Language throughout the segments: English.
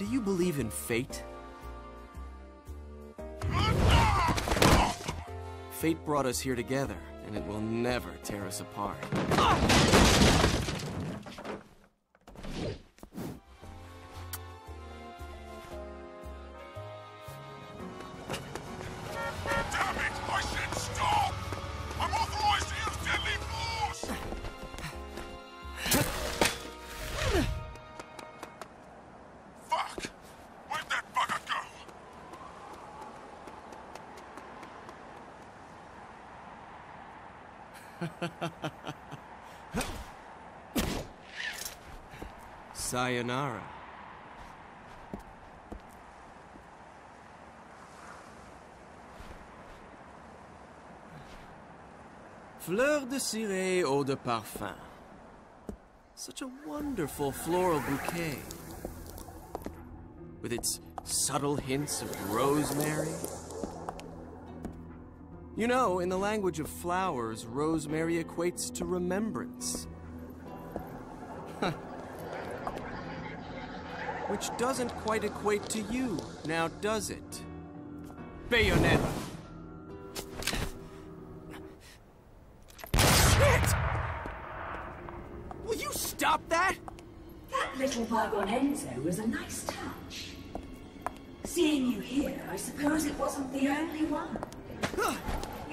Do you believe in fate? Fate brought us here together, and it will never tear us apart. Sayonara. Fleur de ciré eau de parfum. Such a wonderful floral bouquet. With its subtle hints of rosemary. You know, in the language of flowers, rosemary equates to remembrance. Which doesn't quite equate to you, now does it? Bayonetta! Shit! Will you stop that? That little Vagonenzo was a nice touch. Seeing you here, I suppose it wasn't the only one.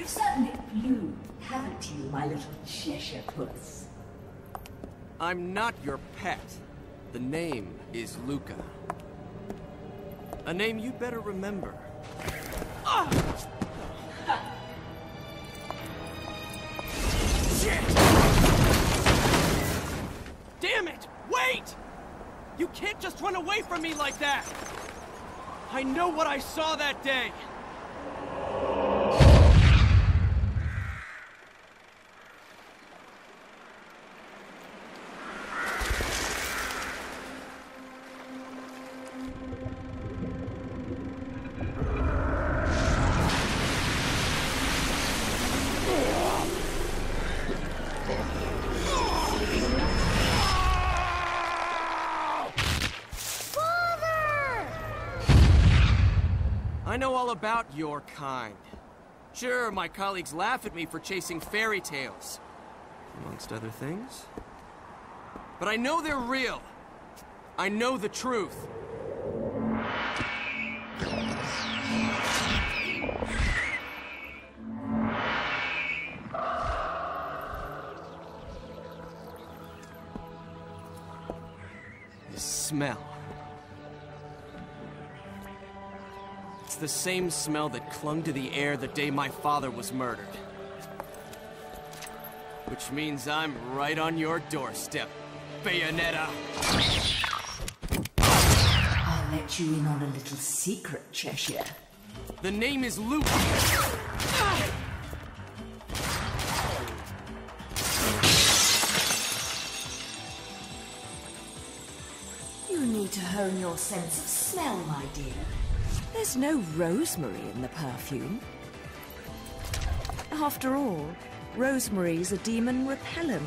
Certainly flew, haven't you, my little Cheshire puss? I'm not your pet. The name is Luka. A name you better remember. Shit! Damn it! Wait! You can't just run away from me like that! I know what I saw that day! All about your kind. Sure, my colleagues laugh at me for chasing fairy tales, amongst other things. But I know they're real. I know the truth. The smell. The same smell that clung to the air the day my father was murdered. Which means I'm right on your doorstep, Bayonetta. I'll let you in on a little secret, Cheshire. The name is Luke. You need to hone your sense of smell, my dear. There's no rosemary in the perfume. After all, rosemary's a demon repellent.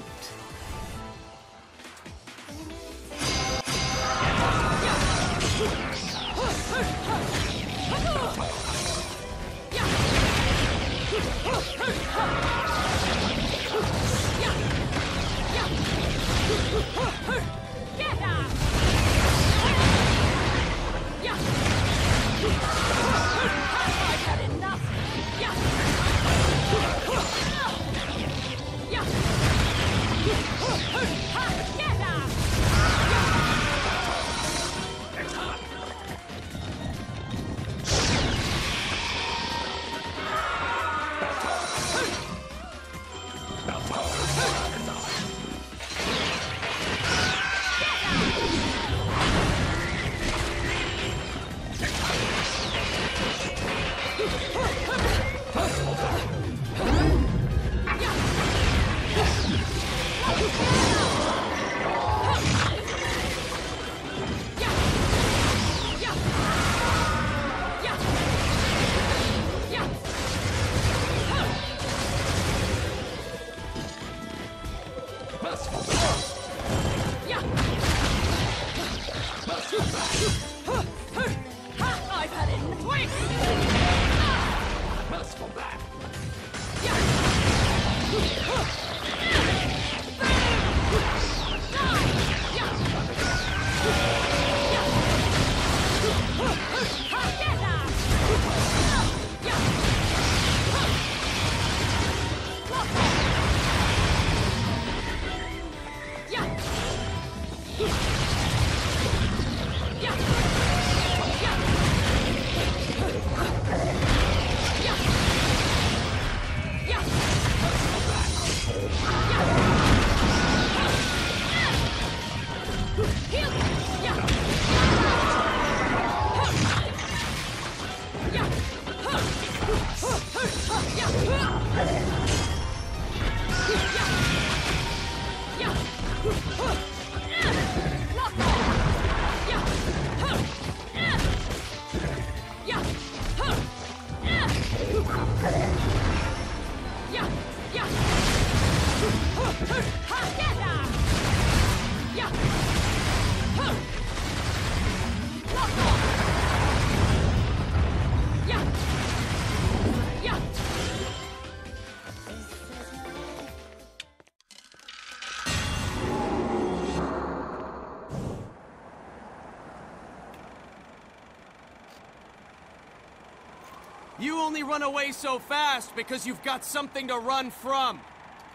Only run away so fast because you've got something to run from.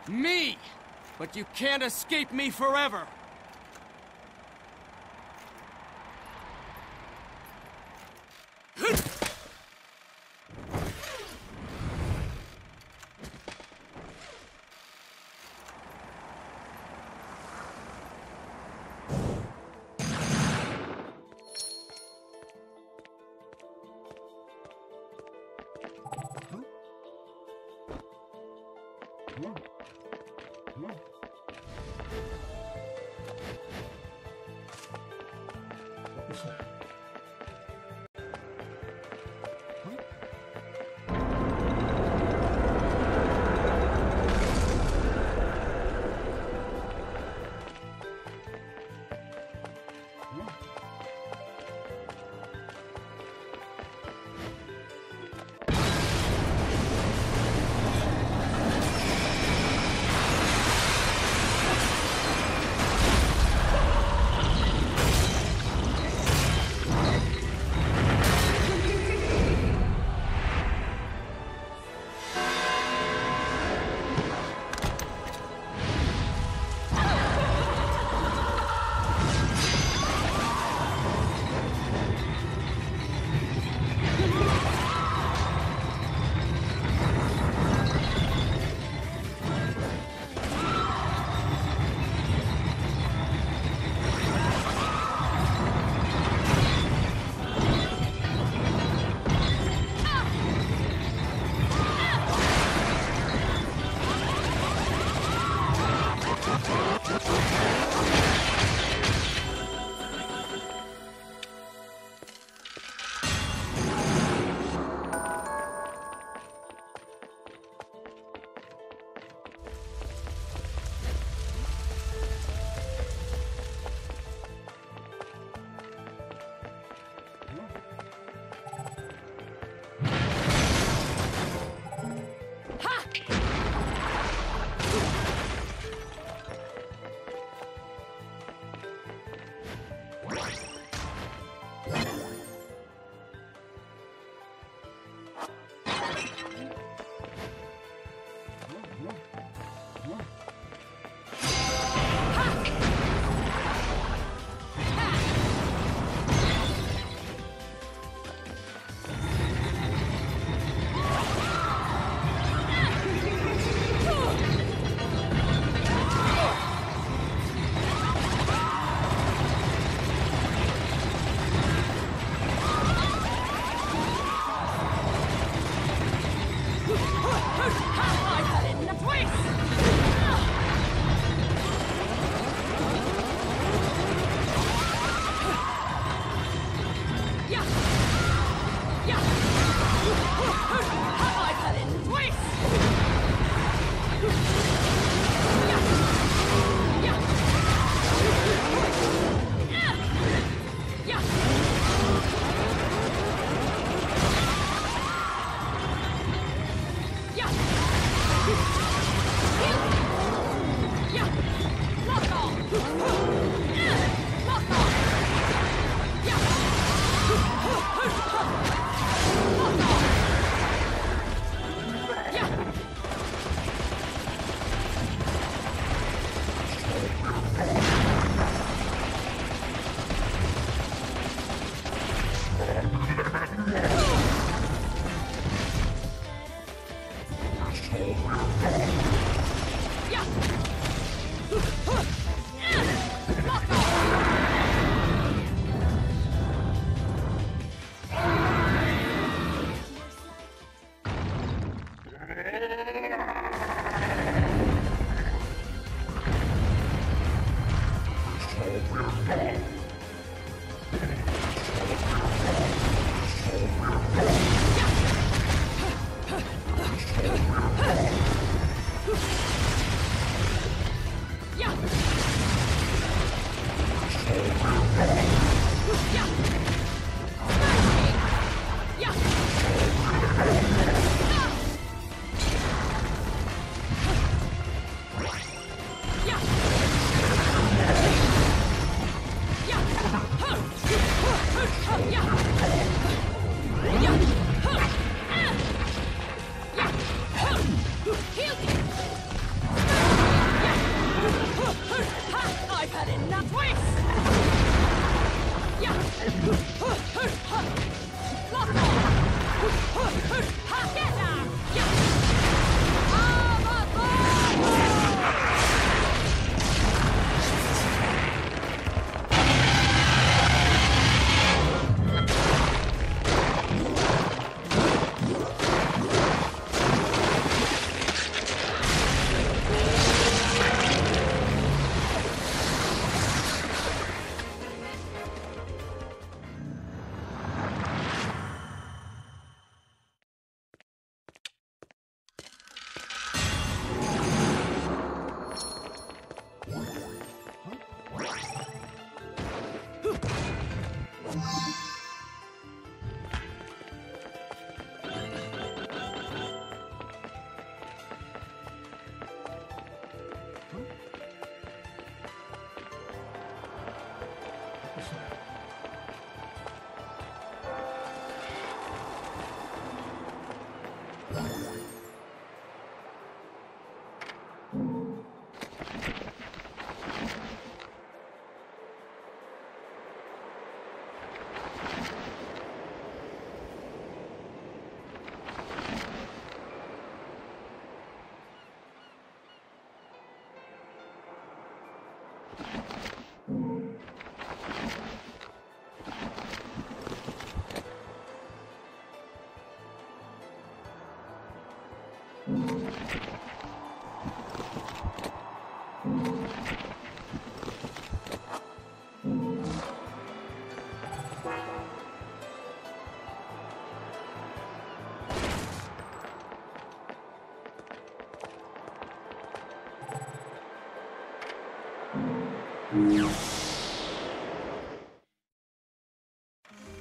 Me! But you can't escape me forever. hmm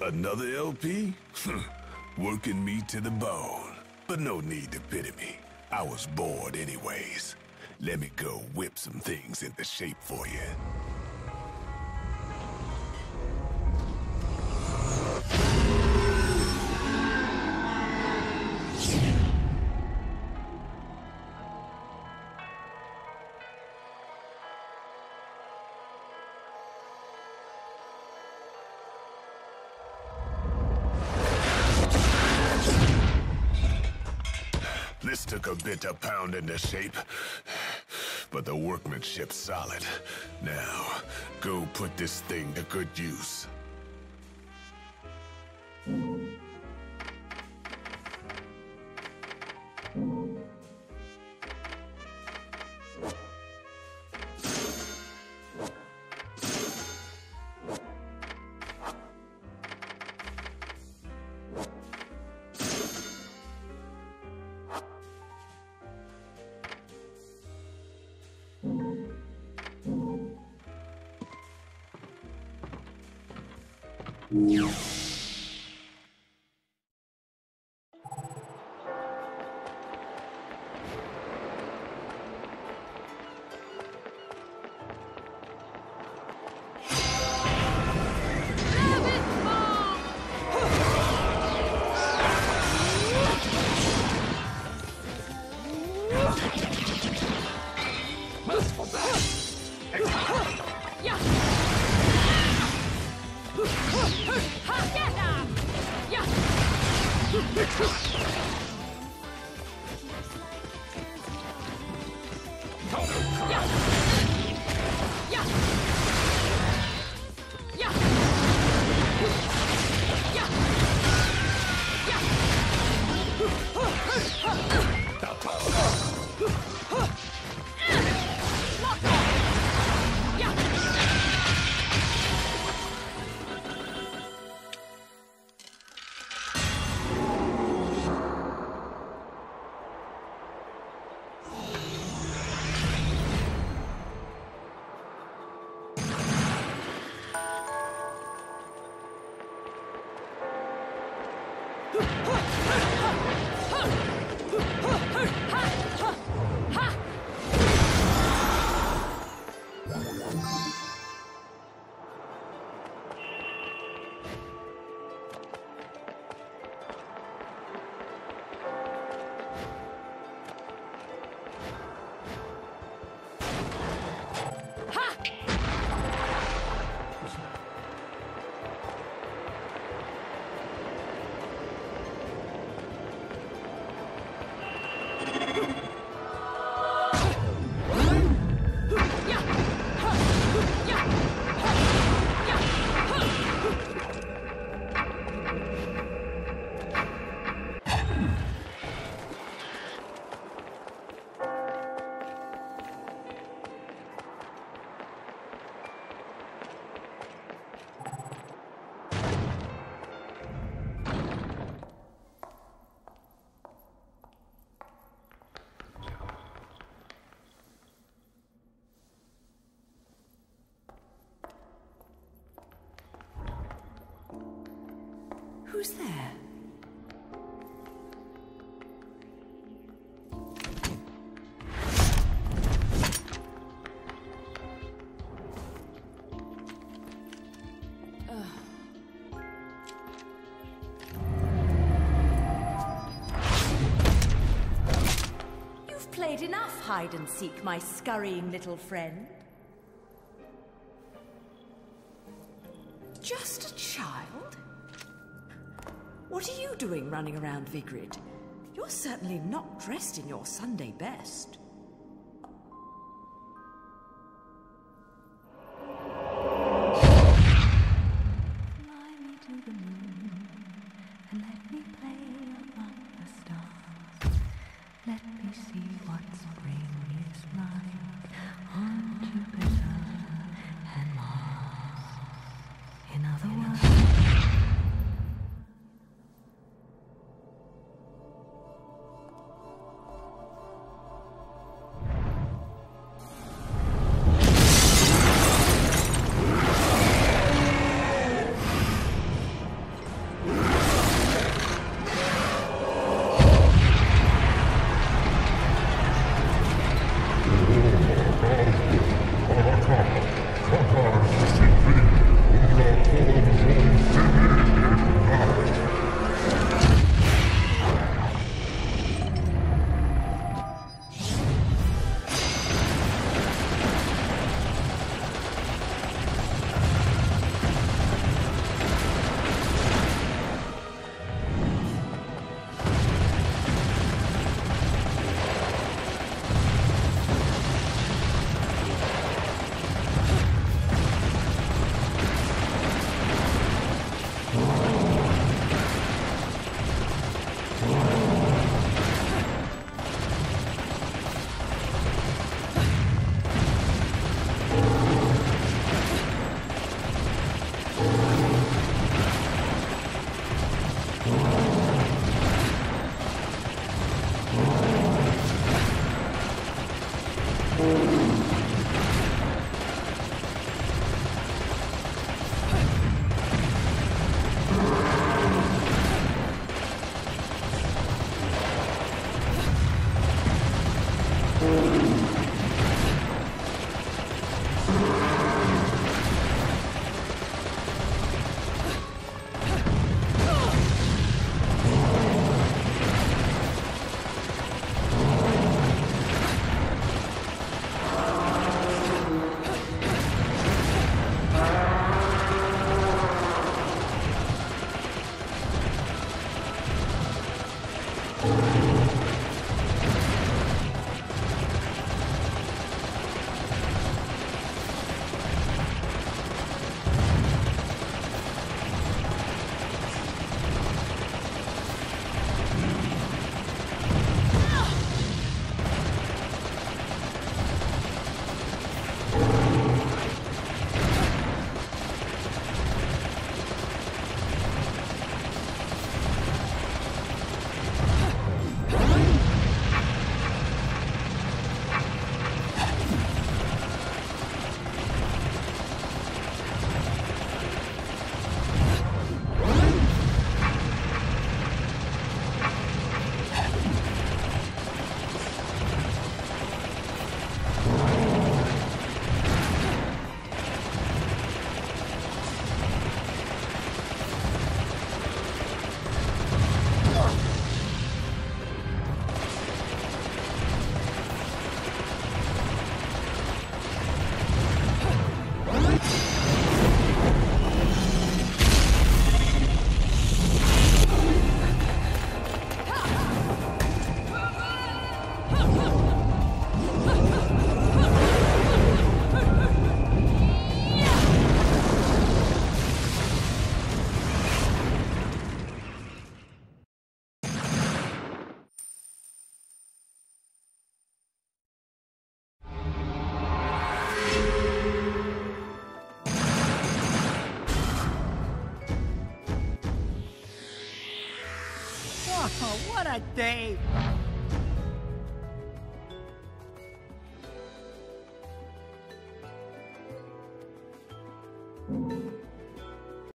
Another LP? Working me to the bone. But no need to pity me. I was bored anyways. Let me go whip some things into shape for you. A pound into shape, but the workmanship's solid. Now, go put this thing to good use. Hide and seek, my scurrying little friend. Just a child? What are you doing running around Vigrid? You're certainly not dressed in your Sunday best.